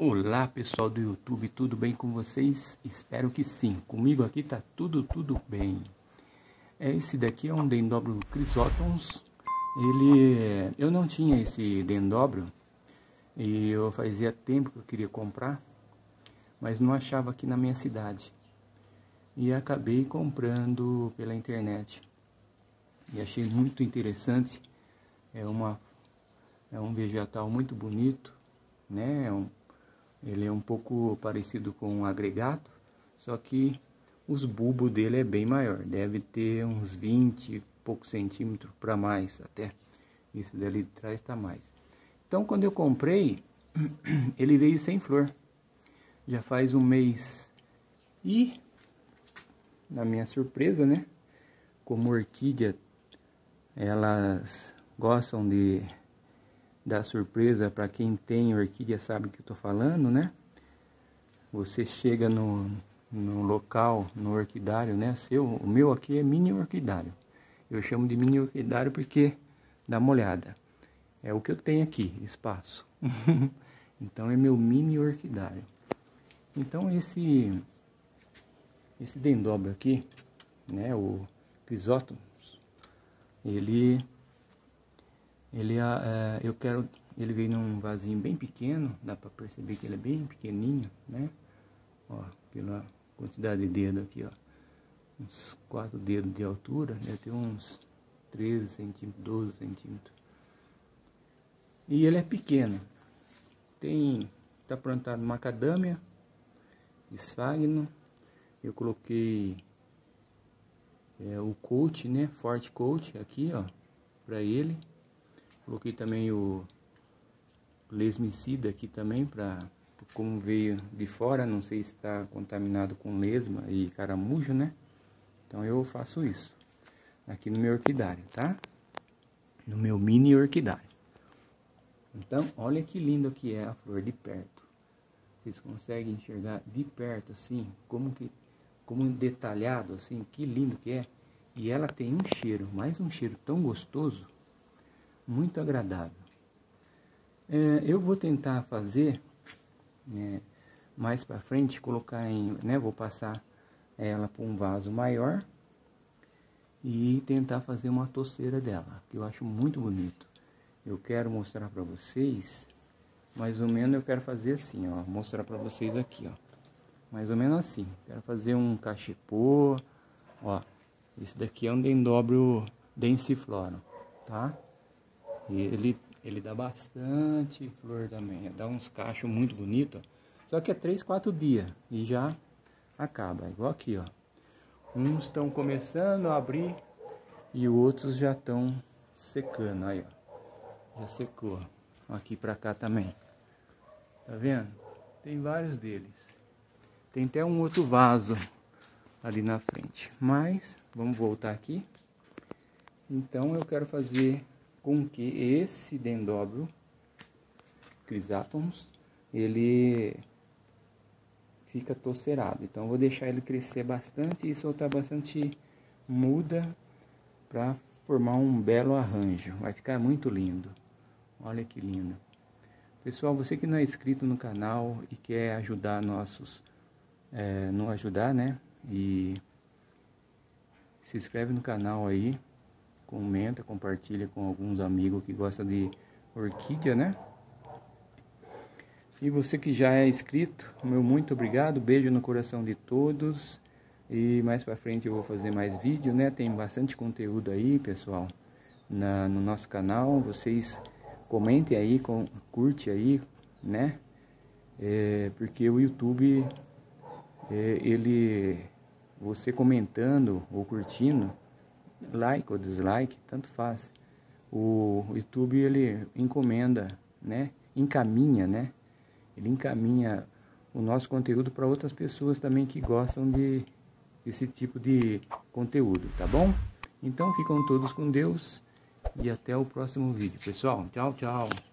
Olá pessoal do YouTube, tudo bem com vocês? Espero que sim. Comigo aqui tá tudo, tudo bem. É, esse daqui é um dendróbio crisótons. Ele, eu não tinha esse dendróbio e eu fazia tempo que eu queria comprar, mas não achava aqui na minha cidade. E acabei comprando pela internet. E achei muito interessante. É uma é um vegetal muito bonito, né? É um, ele é um pouco parecido com um agregado, só que os bulbos dele é bem maior, deve ter uns 20 e poucos centímetros para mais até. Isso dali de trás está mais. Então quando eu comprei, ele veio sem flor. Já faz um mês. E, na minha surpresa, né? Como orquídea, elas gostam de dar surpresa para quem tem orquídea sabe que eu tô falando, né? Você chega no, no local, no orquidário, né? Seu, o meu aqui é mini orquidário. Eu chamo de mini orquidário porque dá uma olhada. É o que eu tenho aqui, espaço. então é meu mini orquidário. Então esse esse dendobro aqui, né, o crisótomos, ele ele, é, eu quero, ele veio num vasinho bem pequeno, dá para perceber que ele é bem pequenininho, né? Ó, pela quantidade de dedo aqui, ó. Uns 4 dedos de altura, deve ter uns 13 centímetros, 12 centímetros. E ele é pequeno. Tem, tá plantado macadâmia, esfagno. Eu coloquei é, o coach, né? Forte coach aqui, ó, para ele. Coloquei também o lesmicida aqui também para como veio de fora, não sei se está contaminado com lesma e caramujo, né? Então eu faço isso aqui no meu orquidário, tá? No meu mini orquidário. Então, olha que lindo que é a flor de perto. Vocês conseguem enxergar de perto assim, como que como detalhado assim, que lindo que é. E ela tem um cheiro, mais um cheiro tão gostoso muito agradável. É, eu vou tentar fazer né, mais para frente, colocar em, né, vou passar ela para um vaso maior e tentar fazer uma toceira dela, que eu acho muito bonito. Eu quero mostrar para vocês, mais ou menos eu quero fazer assim, ó, mostrar para vocês aqui, ó. Mais ou menos assim. Quero fazer um cachepô, ó. Esse daqui é um dendróbio densiflorum, tá? E ele, ele dá bastante flor também. Dá uns cachos muito bonitos. Só que é 3, 4 dias e já acaba. Igual aqui, ó. Uns estão começando a abrir e outros já estão secando. Aí, ó. Já secou. Aqui pra cá também. Tá vendo? Tem vários deles. Tem até um outro vaso ali na frente. Mas, vamos voltar aqui. Então, eu quero fazer com que esse dendróbio crisátons ele fica tocerado. Então vou deixar ele crescer bastante e soltar bastante muda para formar um belo arranjo. Vai ficar muito lindo. Olha que lindo. Pessoal, você que não é inscrito no canal e quer ajudar nossos, é, não ajudar, né? E se inscreve no canal aí comenta, compartilha com alguns amigos que gostam de orquídea, né? E você que já é inscrito, meu muito obrigado, beijo no coração de todos. E mais pra frente eu vou fazer mais vídeo, né? Tem bastante conteúdo aí, pessoal, na, no nosso canal. Vocês comentem aí, com, curte aí, né? É, porque o YouTube, é, ele, você comentando ou curtindo, like ou dislike, tanto faz. O YouTube ele encomenda, né? Encaminha, né? Ele encaminha o nosso conteúdo para outras pessoas também que gostam de esse tipo de conteúdo, tá bom? Então ficam todos com Deus e até o próximo vídeo, pessoal. Tchau, tchau.